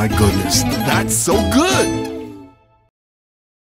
My goodness, that's so good!